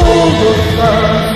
olursa